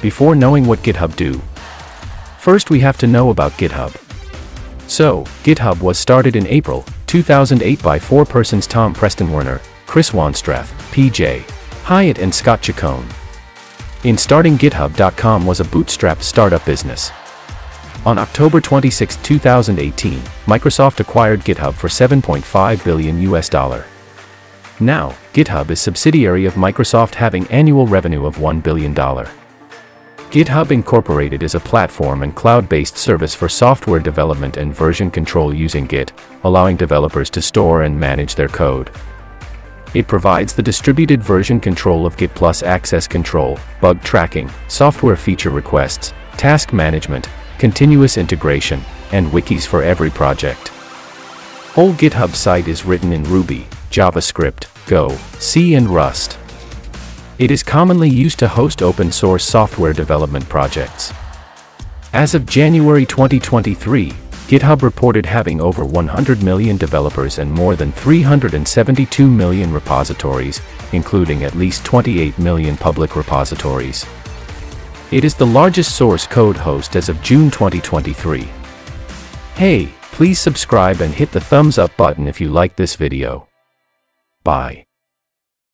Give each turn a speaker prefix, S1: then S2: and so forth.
S1: before knowing what GitHub do. First we have to know about GitHub. So, GitHub was started in April 2008 by four persons Tom Preston Werner, Chris Wanstrath, PJ Hyett and Scott Chacon. In starting GitHub.com was a bootstrapped startup business. On October 26, 2018, Microsoft acquired GitHub for 7.5 billion US dollar. Now, GitHub is subsidiary of Microsoft having annual revenue of $1 billion. GitHub Incorporated is a platform and cloud-based service for software development and version control using Git, allowing developers to store and manage their code. It provides the distributed version control of Git plus access control, bug tracking, software feature requests, task management, continuous integration, and wikis for every project. Whole GitHub site is written in Ruby, JavaScript, Go, C and Rust. It is commonly used to host open source software development projects. As of January 2023, GitHub reported having over 100 million developers and more than 372 million repositories, including at least 28 million public repositories. It is the largest source code host as of June 2023. Hey, please subscribe and hit the thumbs up button if you like this video. Bye.